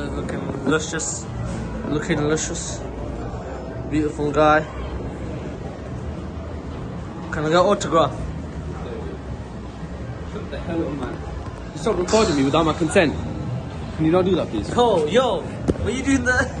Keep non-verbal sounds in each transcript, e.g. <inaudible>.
They're looking luscious. Looking luscious. Beautiful guy. Can I get autograph? Shut the hell up, man. You stop recording me without my consent. Can you not do that, please? Yo, yo, what are you doing there?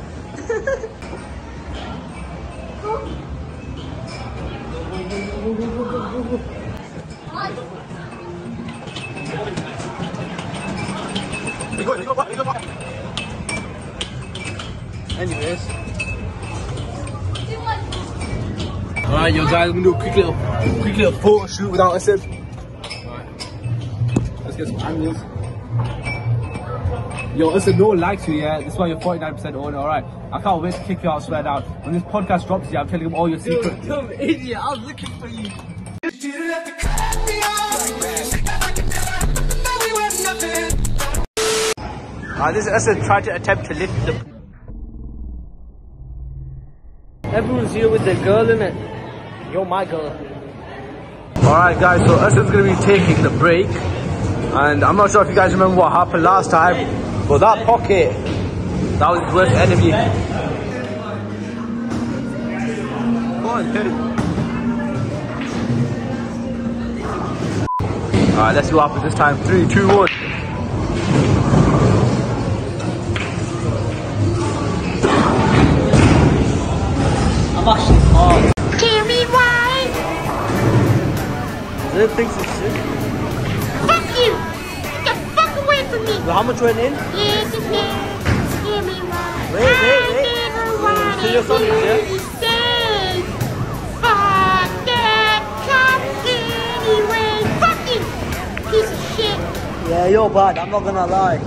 Anyways. Alright, yo guys, I'm gonna do a quick little, quick little photo shoot without us. Alright. Let's get some angles. Yo, listen, no likes you, yeah? This is why you're 49% owner, alright? I can't wait to kick you out, swear down. When this podcast drops, yeah, I'm telling them all your secrets. Dumb idiot, I was looking for you. Ah, this is us trying to attempt to lift the... Everyone's here with their girl in it. You're my girl. Alright guys, so us is going to be taking the break. And I'm not sure if you guys remember what happened last time. But that pocket, that was his worst enemy. Go on. Alright, let's see what happens this time. Three, two, one. I'm. Tell me thinks it's sick. Fuck you. Get the fuck away from me. So how much went in? Yes, it's me. Tell me why. Wait, wait, I wait. never wanted So you're sorry, yeah? to stay. Fuck that cop anyway. Fuck you. Piece of shit. Yeah, you're bad. I'm not gonna lie.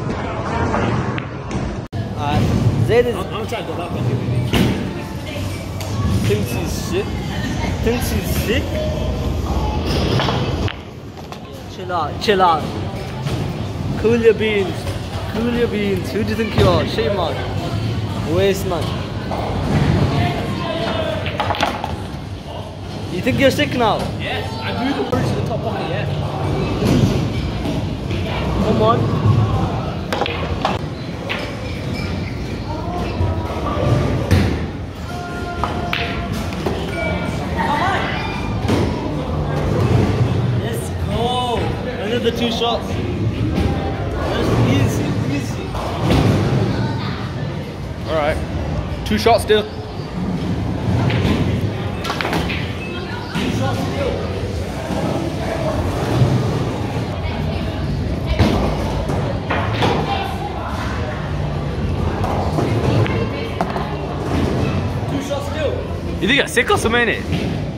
Alright, Zed is I'm trying to go back thinks he's sick. Thinks he's sick. Chill out, chill out. Cool your beans. Cool your beans. Who do you think you are? Shame man. Waste man. You think you're sick now? Yes, I moved the bridge to the top pocket, yeah. Come on. Two shots. Easy, easy. Alright. Two shots still. Two shots still. You think you're sick or something, innit?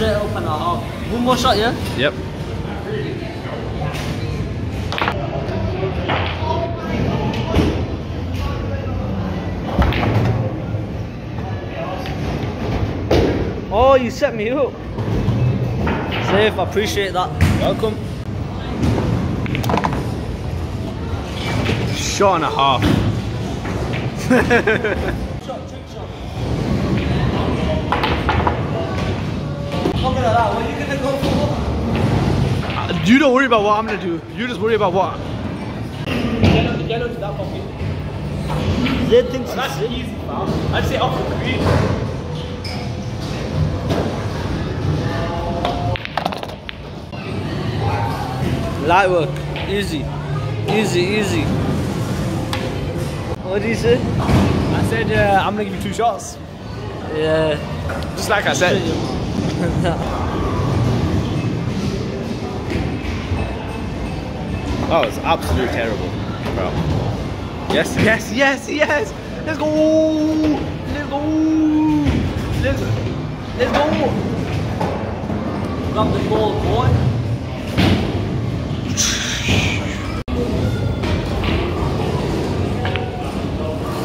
Straight up and a half. One more shot, yeah? Yep. Oh, you set me up. Safe, I appreciate that. Welcome. Shot and a half. <laughs> Look at that, what are you gonna go for? Uh, You don't worry about what I'm gonna do. You just worry about what. Get onto that pocket. Zed thinks he's sick. easy, fam. I'd say off the green. Light work, easy, easy, easy. What did he say? I said uh, I'm gonna give you two shots. Yeah. Just like I said. Oh, it's absolutely terrible, bro. Yes, yes, yes, yes. Let's go. Let's go. Let's let's go. Grab the ball, boy.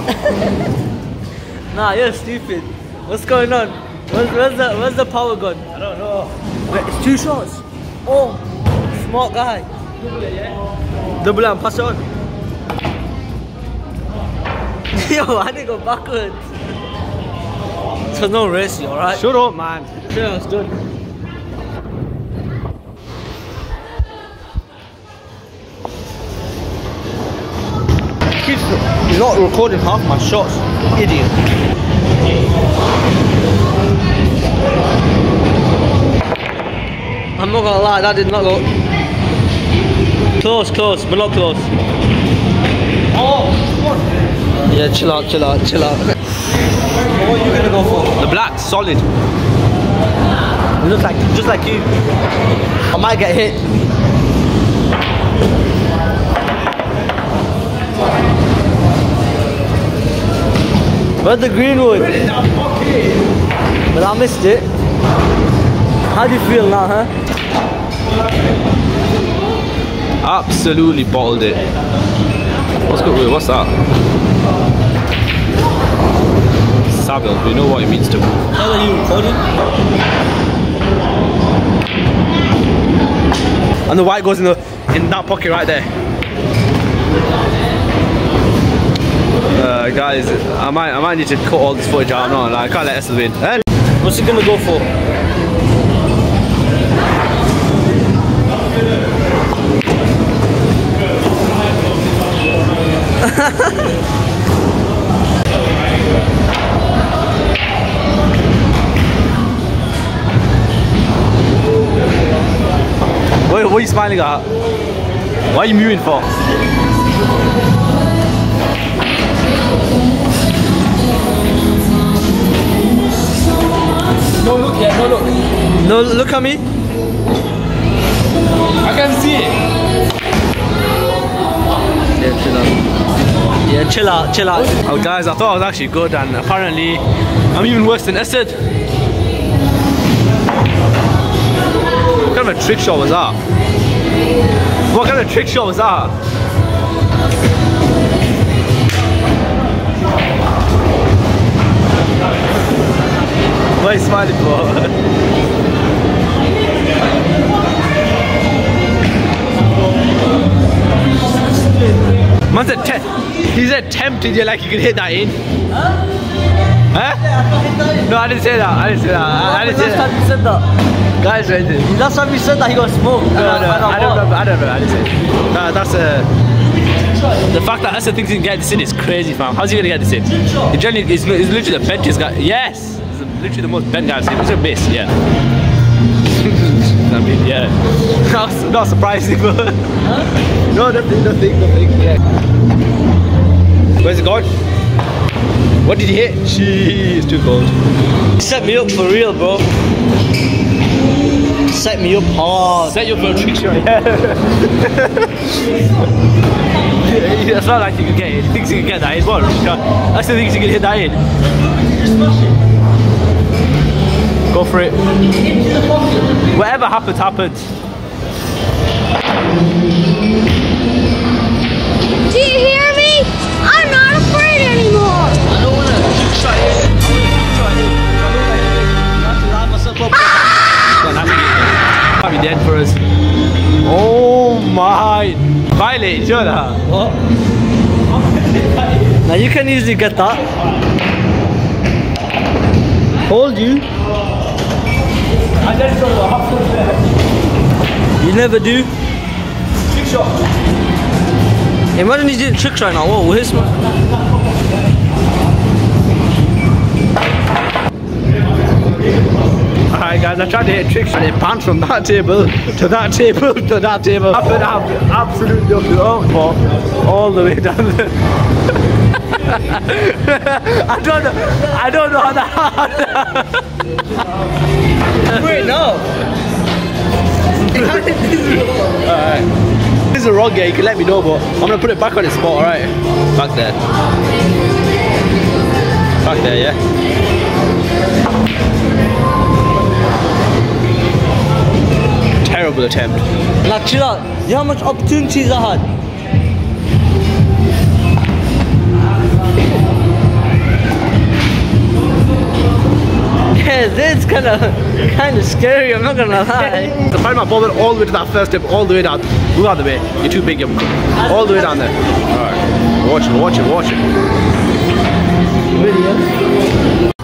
<laughs> nah, you're stupid. What's going on? Where's, where's the where's the power gun? I don't know. Wait, it's two shots. Oh, smart guy. Double it, yeah. Double and pass it on. <laughs> Yo, I didn't go backwards. There's no racy, alright? Shut up, man. Yeah, it's done. He's not recording half my shots, idiot. I'm not gonna lie, that did not go close, close, but not close. Oh, yeah, chill out, chill out, chill out. what are you gonna go for? The black, solid. You look like just like you. I might get hit. Where's the greenwood? But I missed it. How do you feel now, huh? Absolutely bottled it. What's good? Wait, what's that? Savile, we know what it means to move. How are you recording? And the white goes in the in that pocket right there. Uh, guys, I might I might need to cut all this footage out. No, like, I can't let Esther win. What's he gonna go for? What, what are you smiling at? Why are you mewing for? No look here, no look. No look at me. I can see it. Yeah, chill out. Yeah, chill out, chill out. Oh, guys, I thought I was actually good, and apparently I'm even worse than Esed. What kind of a trick shot was that? What kind of trick shot was that? Why are you smiling for? <laughs> he's attempted you like you could hit that in. Huh? No, I didn't say that. I didn't say that. I, I didn't say Last that. time you said that. Guys, I did. Last time you said that he got smoked. No, no, I don't remember. I don't remember. I didn't say. it. That, that's a. The fact that Essa thinks he can get this in is crazy, fam. How's he gonna get this in? He generally is he's literally the bentest guy. Yes, he's literally the most bent guy I've seen. He's a miss, yeah. <laughs> I mean, yeah. <laughs> Not, not surprising, but. <laughs> No, nothing, nothing, nothing. Yeah. Where's it going? What did he hit? Jeez, too cold. Set me up for real, bro. Set me up hard. Set you up for a trick shot. Yeah. it's not like you can get it. He thinks he can get that in. What? a trick shot. That's the thinks he can hit that in. Go for it. Whatever happens, happens. Dead for us. Oh my! Violate each other. What? Oh. Now you can easily get that. Hold you. I just got a half foot there. You never do. Trick shot. Imagine he's doing tricks right now. Whoa, his man. Alright guys, I tried to hit a trick shot and it bounced from that table to that table to that table. I put out absolutely up the own oh, all the way down there. <laughs> I don't know I don't know how that happened. Wait, no. <laughs> Alright. This is a wrong game, you can let me know but I'm gonna put it back on its spot, alright? Back there. Back there, yeah? Terrible attempt. Now chill out. You know how much opportunities I had? <laughs> Yeah, this kind of kind of scary. I'm not gonna lie. <laughs> The find my ball all the way to that first tip, all the way down. Move out of the way. You're too big. You're all the way down there. Alright. Watch it, watch it, watch it. Don't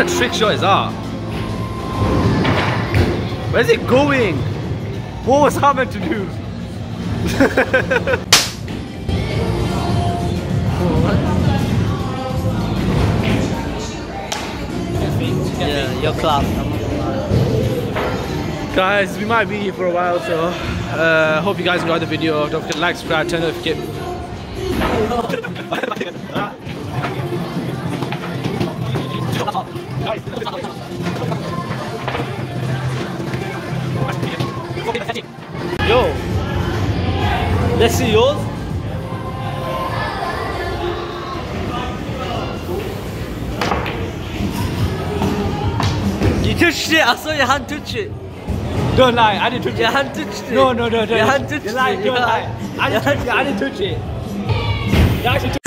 kind of trick shot is that? Where's it going? What was that meant to do? Yeah, your clap. Guys, we might be here for a while, so uh, hope you guys enjoyed the video. Don't forget to like, subscribe, turn the notification. It. <laughs> I saw your hand touch it. Don't lie, I didn't touch Your it. hand touched it. No, no, no, no. Your hand touched You lie, it. don't lie. I didn't touch it, I didn't touch it. You actually took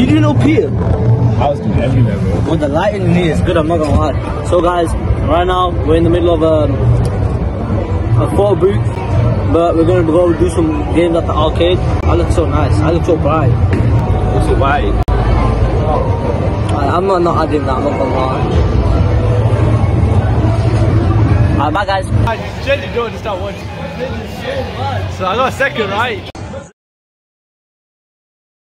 You didn't know Peter? I was doing everywhere, bro. Well, the lighting in here is good, I'm not gonna lie. So, guys, right now we're in the middle of um, a photo booth, but we're gonna go do some games at the arcade. I look so nice, I look so bright. What's it, why? I, I'm not, adding that, gonna lie. Alright, bye, guys. I genuinely don't understand what. So I got a second, right?